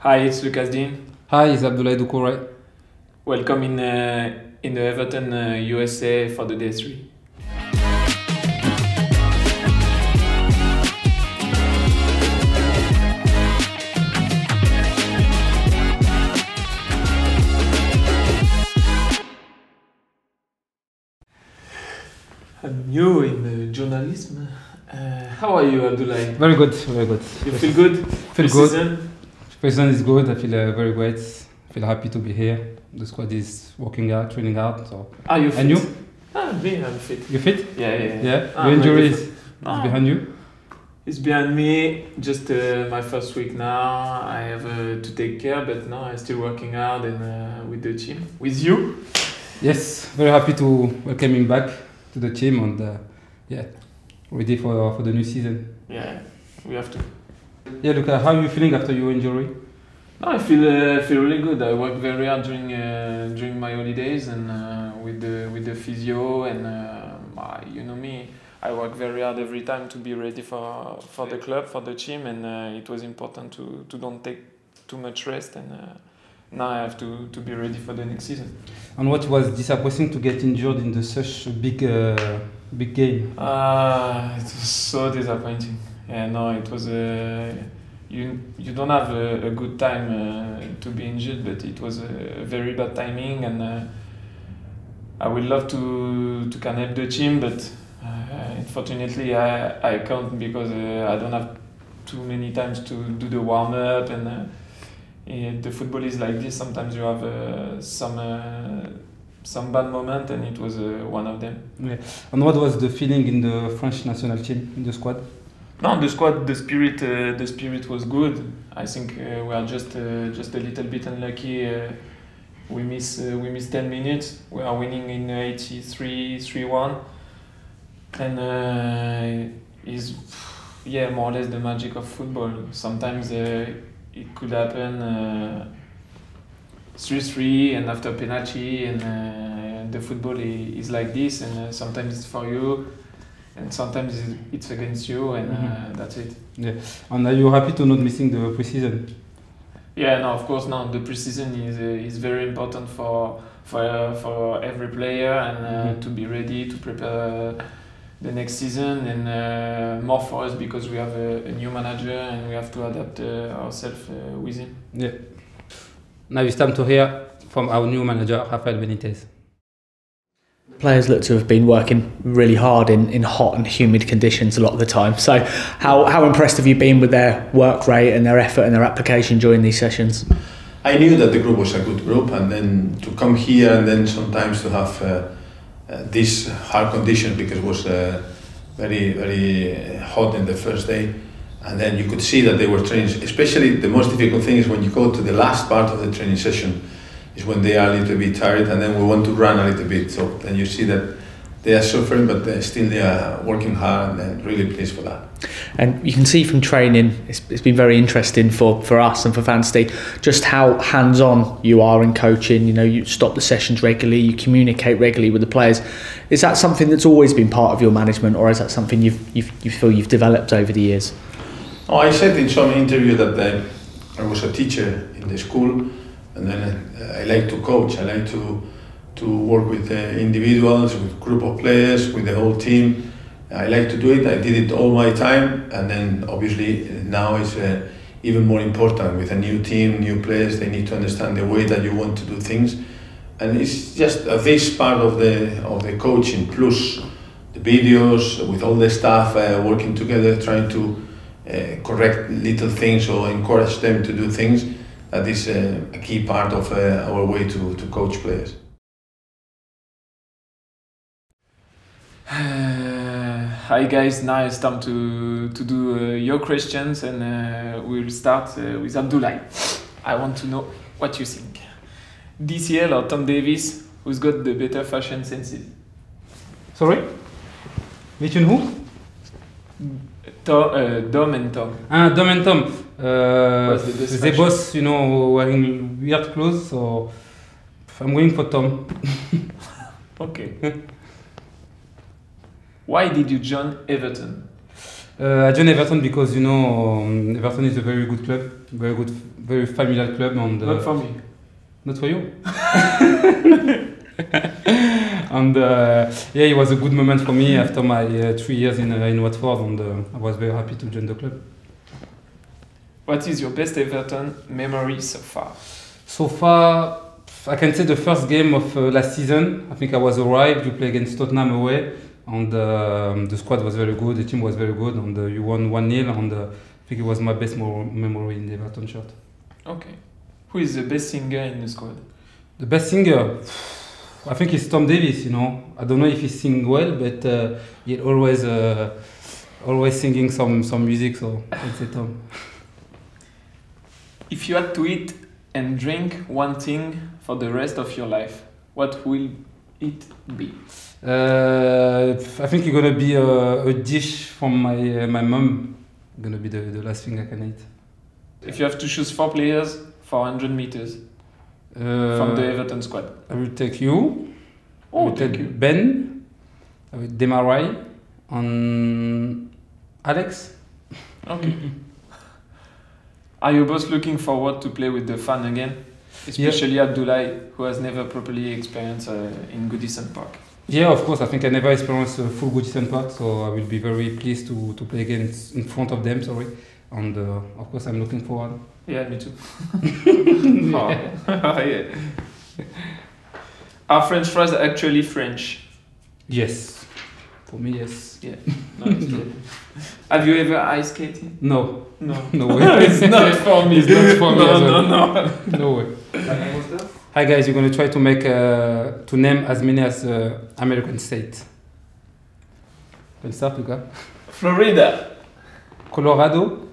Hi, it's Lucas Digne. Hi, it's Abdoulaye Doucouré. Welcome in uh, in the Everton uh, USA for the day three. I'm new in uh, journalism. Uh, how are you, Abdoulaye? Very good, very good. You feel good? Feel good. Pre-season? President is good. I feel uh, very great. I feel happy to be here. The squad is working out, training out. So, Are you fit? and you? Ah, me, I'm fit. You fit? Yeah, yeah, yeah. Yeah. Ah, Your injury is, Ah. behind you. It's behind me. Just uh, my first week now. I have uh, to take care, but now I'm still working out and uh, with the team, with you. Yes. Very happy to welcome him back to the team and uh, yeah, ready for for the new season. Yeah, we have to. Yeah, Luca, how are you feeling after your injury? No, I feel uh, feel really good. I worked very hard during uh, during my holidays and uh, with the with the physio and uh, you know me. I work very hard every time to be ready for for the club for the team and uh, it was important to to don't take too much rest and uh, now I have to to be ready for the next season. And what was disappointing to get injured in the such a big uh, big game? Ah, it was so disappointing. Yeah, no, it was a you you don't have a, a good time uh, to be injured, but it was a very bad timing, and uh, I would love to to can help the team, but uh, unfortunately I I can't because uh, I don't have too many times to do the warm up, and yeah, the football is like this. Sometimes you have uh, some. Uh, some bad moment and it was uh, one of them And what was the feeling in the French national team in the squad? No, the squad, the spirit, uh, the spirit was good. I think uh, we are just uh, just a little bit unlucky. Uh, we miss uh, we miss ten minutes. We are winning in 83 3-1. and uh, is yeah more or less the magic of football. Sometimes uh, it could happen. Uh, 3-3 and after penalty and uh, the football is like this and uh, sometimes it's for you and sometimes it's- against you and uh, Mhm. that's it Yeah. And are you happy to not missing the preseason? yeah no of course now the preseason is uh, is very important for for uh, for every player and uh, Mhm. to be ready to prepare uh, the next season and uh, more for us because we have a, a new manager and we have to adapt uh, ourselves uh, with him Yeah. Now it's time to hear from our new manager, Rafael Benitez. Players look to have been working really hard in, in hot and humid conditions a lot of the time. So, how, how impressed have you been with their work rate and their effort and their application during these sessions? I knew that the group was a good group, and then to come here and then sometimes to have uh, this hard conditions because it was uh, very very hot in the first day, and then you could see that they were training. Especially the most difficult thing is when you go to the last part of the training session, is when they are a little bit tired, and then we want to run a little bit. So then you see that they are suffering, but they still they are working hard, and I'm really pleased for that. And you can see from training, it's, it's been very interesting for, for us and for fans to just how hands on you are in coaching. You know, you stop the sessions regularly, you communicate regularly with the players. Is that something that's always been part of your management, or is that something you've, you've, you feel you've developed over the years? Oh, I said in some interview that uh, I was a teacher in the school, and then uh, I like to coach. I like to to work with individuals, with group of players, with the whole team. I like to do it. I did it all my time, and then obviously now it's uh, even more important with a new team, new players. They need to understand the way that you want to do things, and it's just uh, this part of the of the coaching plus the videos with all the staff uh, working together, trying to uh, correct little things or encourage them to do things. That is uh, a key part of uh, our way to, to coach players. Hi guys, now it's time to, to do uh, your questions and uh, we'll start uh, with Abdoulaye. I want to know what you think. DCL or Tom Davies, who's got the better fashion senses? Sorry? Between who? Tom, uh, Dom and Tom. Ah, Dom and Tom. Uh, the they both, you know, wearing weird clothes, so I'm going for Tom. Okay. Why did you join Everton? Uh, I joined Everton because you know um, Everton is a very good club, very good very familiar club and uh, Not for me. not for you. and uh, yeah, it was a good moment for me after my uh, three years in uh, in Watford, and uh, I was very happy to join the club. What is your best Everton memory so far? So far, I can say the first game of uh, last season. I think I was arrived. You play against Tottenham away, and um, the squad was very good. The team was very good, and uh, you won one 0 And uh, I think it was my best memory in the Everton shirt. Okay. Who is the best singer in the squad? The best singer, I think it's Tom Davies. You know, I don't know if he sing well, but uh, he always uh, always singing some some music. So I'd say Tom. If you had to eat and drink one thing for the rest of your life, what will it be? Uh, I think it's gonna be a, a dish from my uh, my mom. Gonna be the, the last thing I can eat. If you have to choose four players for 100 meters Uh, from the Everton squad. I will take you. I Oh, will thank take you. Ben. I will Demarai on Alex. Okay. Are you both looking forward to play with the fan again? Especially Abdoulaye, who has never properly experienced uh, in Goodison Park. Yeah, of course. I think I never experienced a full Goodison Park, so I will be very pleased to, to play again in front of them. Sorry, and uh, of course I'm looking forward. Yeah, me too. oh. yeah. Are French fries actually French? Yes, for me, yes. No, not. Have you ever ice skated? No, No. no way. it's not for me. It's not for me No, no, well. no. no way. Hi guys, you're gonna try to make uh, to name as many as uh, American states. Can start, Luca. Florida, Colorado,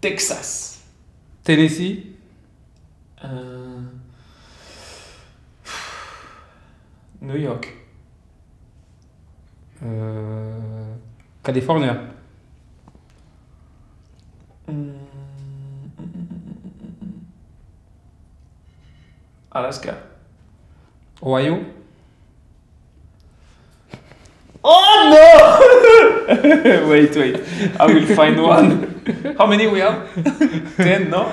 Texas, Tennessee, uh, New York, California, Mm, Alaska. Ohio, Oh no! wait, wait. I will find one. How many we have? Ten, no?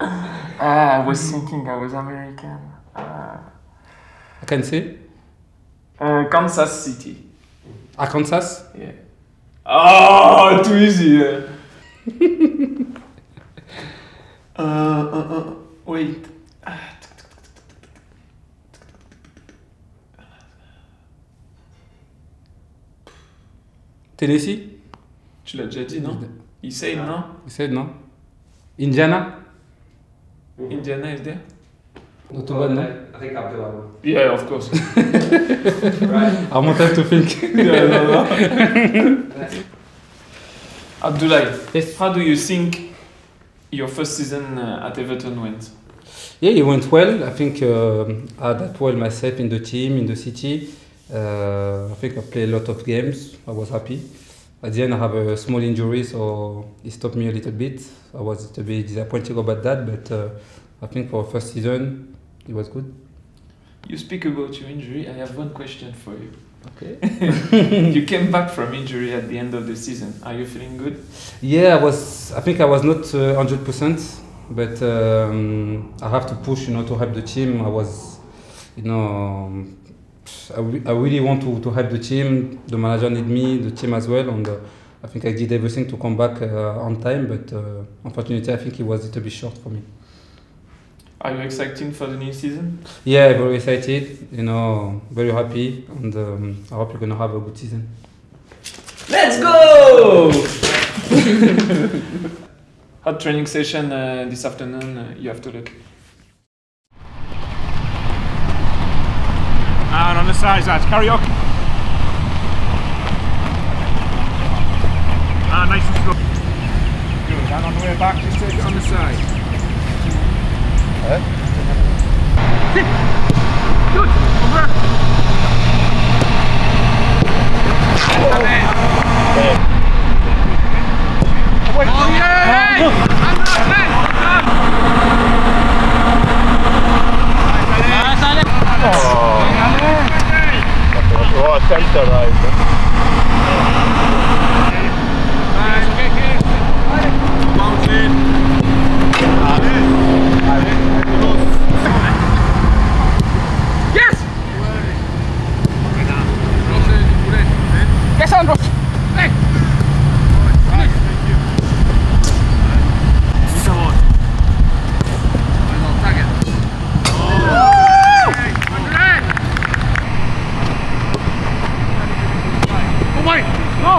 ah, I was thinking I was American. Ah. I can say Uh, Kansas City. Arkansas, Yeah. Oh, too easy. Yeah. uh, uh, uh, wait. Tennessee? Tu l'as déjà dit, non? You said no? You said no. Indiana? Indiana is there? Not too bad, no? I think I'll do one. Yeah, of course. Right. I want time to think. yeah, no, no. Abdoulaye, Yes. how do you think your first season uh, at Everton went? Yeah, it went well. I think um I did well myself in the team, in the city. Uh, I think I played a lot of games. I was happy. At the end, I have a small injury, so it stopped me a little bit. I was a bit disappointed about that, but uh, I think for first season, it was good. You speak about your injury. I have one question for you. Okay. you came back from injury at the end of the season. Are you feeling good? Yeah, I was. I think I was not uh, hundred percent, but um, I have to push, you know, to help the team. I was, you know, um, I, I really want to, to help the team. The manager need me, the team as well, and uh, I think I did everything to come back uh, on time. But uh, unfortunately, I think it was a little bit short for me. Are you excited for the new season? Yeah, very excited. You know, very happy, and um, I hope you're gonna have a good season. Let's go! Hot training session uh, this afternoon. Uh, you have to look. And on the sides, lads, carry on. Ah, nice and slow. Good, and on the way back, just take it on the side. Good, over. Oh, yeah! Hey!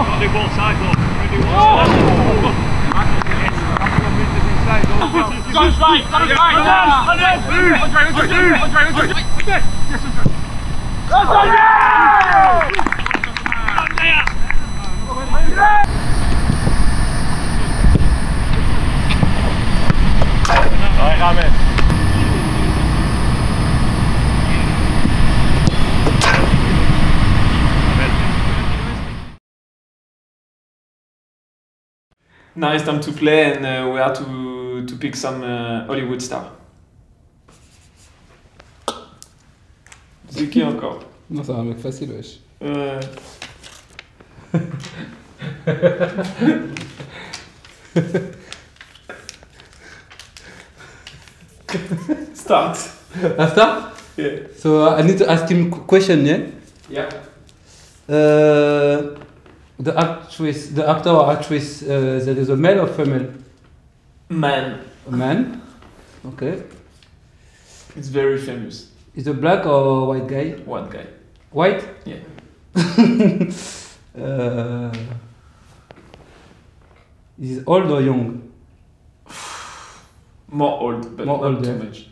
Oh! I'll do both sides though. Oh! Guns right, guns right! Guns right! Guns right! Guns Now it's time to play, and uh, we have to to pick some uh, Hollywood star. C'est qui encore Non, c'est un mec facile, wesh. Euh, Start. After? Yeah. So I need to ask him qu- question, yeah? Yeah. Uh, the actress, the actor or actress, uh, there is a male or female? Man. A man. Okay. It's very famous. Is a black or white guy? White guy. White? Yeah. uh, is old or young? More old, but More not old, too yeah. much.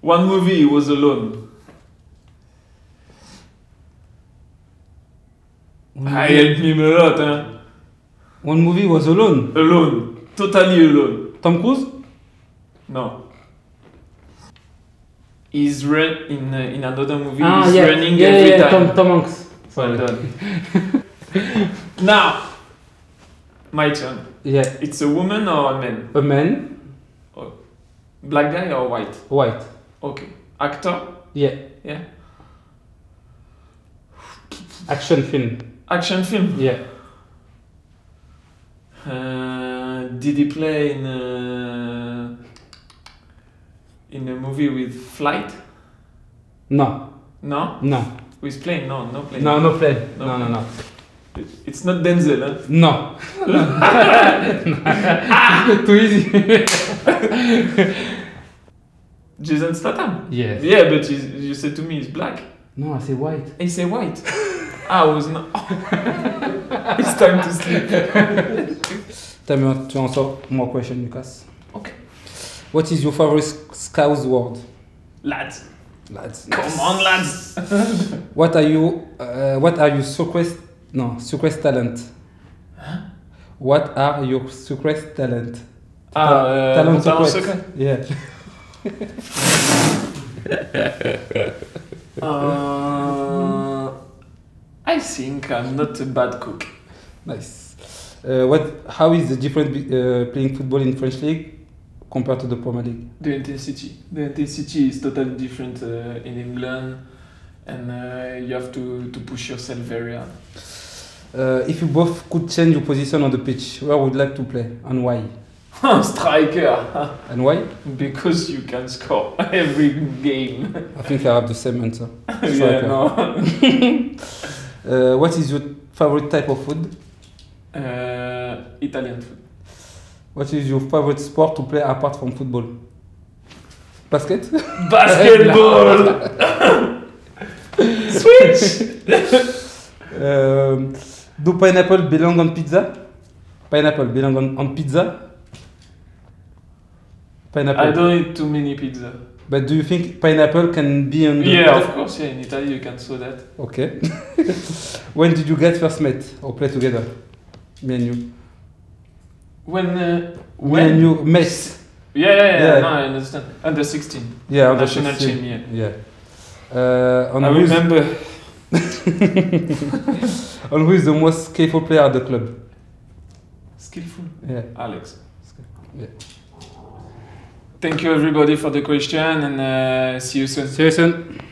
One movie he was alone. I movie, helped him a lot, huh? one movie was alone. Alone. Totally alone. Tom Cruise? No. He's run in uh, in another movie. Ah, he's yeah. running yeah, every yeah, time. Tom, Tom Hanks. Well done. now, my turn. Yeah, It's a woman or a man? a man, Black guy or white? white. Okay. Actor? Yeah, Yeah. action film. Action film? Yeah. Uh, did he play in a, in a movie with flight? No, No? no, With plane? No, no plane. no, no plane. No No, no, no. It- It's not Denzel, huh? No. Too easy. Jason Statham? yes. Yeah, but you, you said to me he's black. No, I say white. He say white. I was not. it's time to sleep. Tell me what to answer more question, Lucas. Okay. What is your favorite sc- Scouse word? Lads, Lads. come on, lads. What are you? Uh, what are your secret? No, secret talent. Huh? What are your secret talent? Ah, uh, talent talent secret. secret. Yeah. Uh, I think I'm not a bad cook. Nice. Uh, what? How is the difference be- uh, playing football in French league compared to the Premier League? The intensity. The intensity is totally different uh, in England, and uh, you have to, to push yourself very hard. Uh, if you both could change your position on the pitch, where would you like to play and why? Striker, And why? because you can score every game. I think I have the same answer. yeah, Striker. no. Uh, what is your favorite type of food? Uh, Italian food. What is your favorite sport to play apart from football? Basket? Basketball. Switch. um, do pineapple belong on pizza? Pineapple belong on, on pizza? Pineapple. I don't eat too many pizza. But do you think pineapple can be on the Yeah, pizza? of course. Yeah, in Italy you can saw that. Okay. when did you get first met or play together? Me and you. When? Uh, Me when? and you met. Yeah, yeah, yeah, Yeah. No, I understand. Under 16. Yeah, the National 16. team, yeah. Yeah. Uh, on I remember. on who is the most skillful player at the club? Skillful. Yeah. Alex. Yeah. Thank you everybody for the question and uh, see you soon. See you soon.